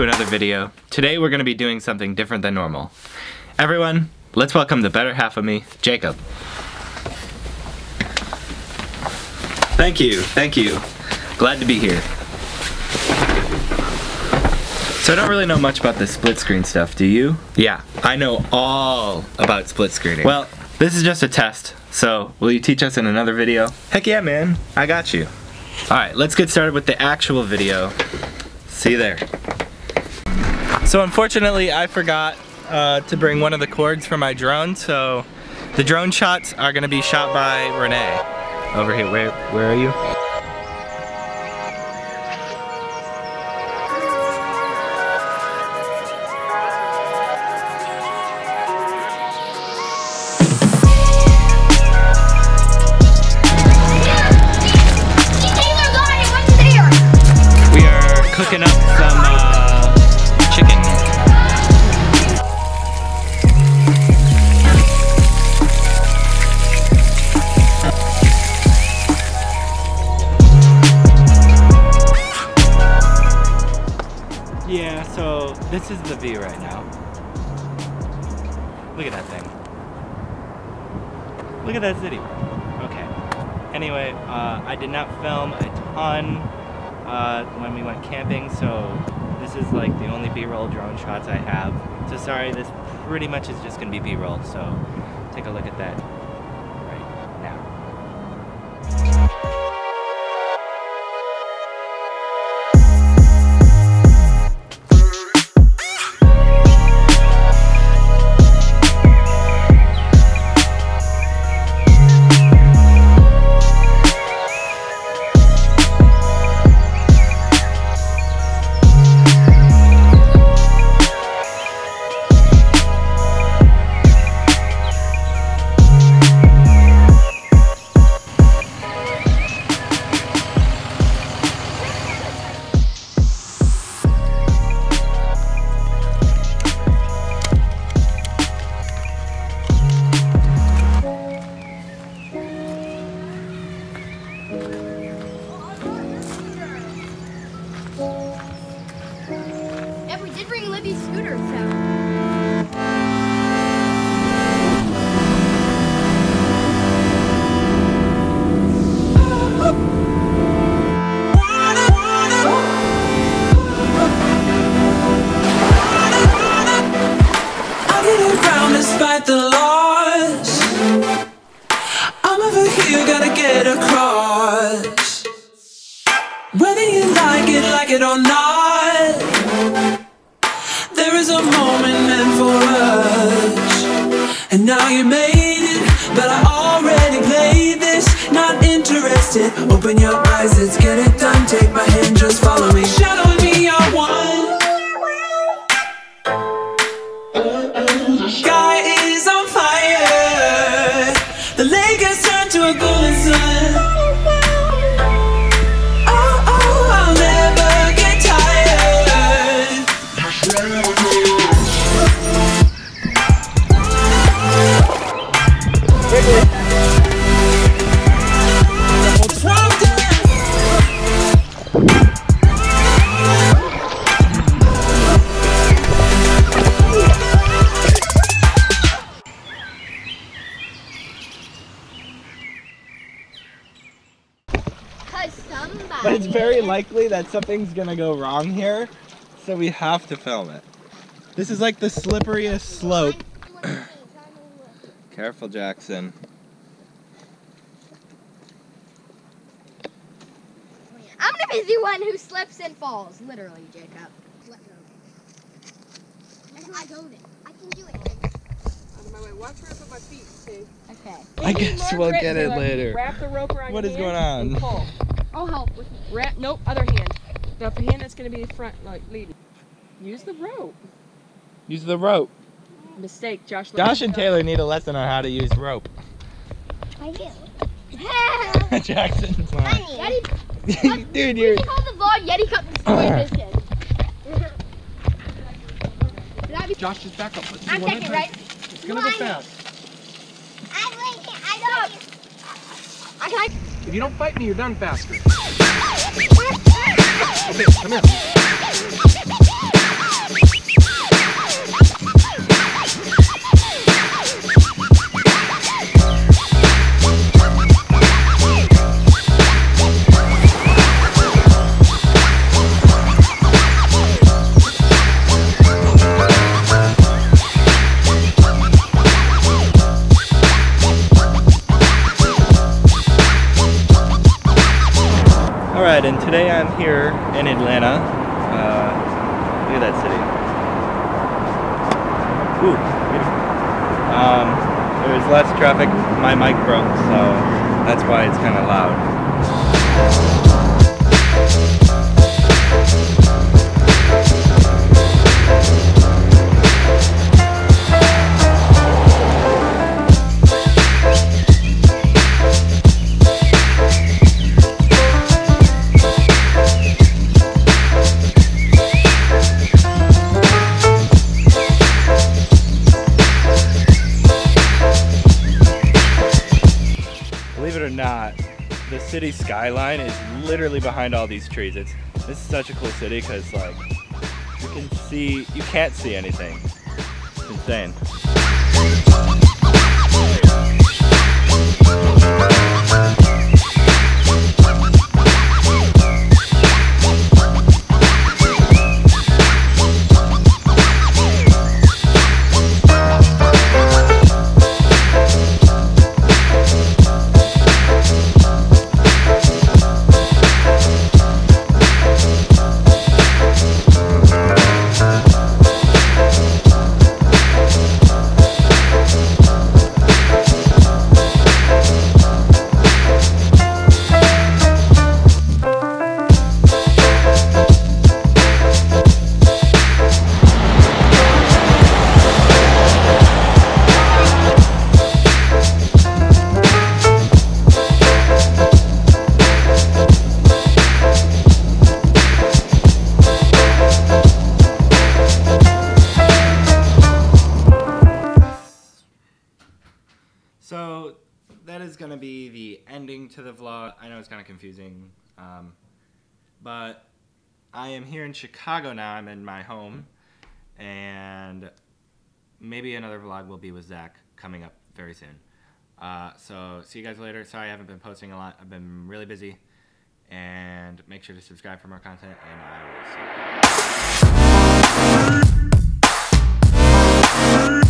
to another video. Today we're going to be doing something different than normal. Everyone, let's welcome the better half of me, Jacob. Thank you, thank you. Glad to be here. So I don't really know much about the split screen stuff, do you? Yeah, I know all about split screening. Well, this is just a test, so will you teach us in another video? Heck yeah, man, I got you. Alright, let's get started with the actual video. See you there. So unfortunately, I forgot uh, to bring one of the cords for my drone, so the drone shots are gonna be shot by Renee. Over here, where, where are you? This is the view right now. Look at that thing. Look at that city. Okay. Anyway, uh, I did not film a ton uh, when we went camping, so this is like the only B-roll drone shots I have. So sorry, this pretty much is just gonna be B-roll, so take a look at that like it, or not, there is a moment meant for us. And now you made it, but I already played this. Not interested. Open your eyes, let's get it done. Take my hand, just follow me. Shadow me, I want. Likely that something's gonna go wrong here, so we have to film it. This is like the slipperiest slope. Careful, Jackson. I'm gonna be the one who slips and falls, literally, Jacob. Let go. I can it. I can do it. Out of my way. Watch where I put my feet, Steve. Okay. I guess we'll get it later. Wrap the rope around What your is hand going on? And I'll help with Wrap. Nope. Other hand. The hand that's going to be the front, like leading. Use the rope. Use the rope. Mistake, Josh. Josh and Taylor need a lesson on how to use rope. I do. Jackson's not. Yeti, Dude, we you're. should call the vlog Yeti Cup the story biscuit. Should I be- Josh, just back up. Let's do I'm one at a taking time. right. It's gonna go fast. I'm waiting. I don't. I can. I, If you don't fight me, you're done faster. Okay, come here. Here in Atlanta. Uh, look at that city. Ooh, beautiful. Um, there's less traffic. My mic broke, so that's why it's kind of loud. The city skyline is literally behind all these trees. It's this is such a cool city because like you can see you can't see anything. It's insane. So that is going to be the ending to the vlog. I know it's kind of confusing, um, but I am here in Chicago now. I'm in my home, and maybe another vlog will be with Zach coming up very soon. Uh, so see you guys later. Sorry I haven't been posting a lot. I've been really busy. And make sure to subscribe for more content, and I will see you.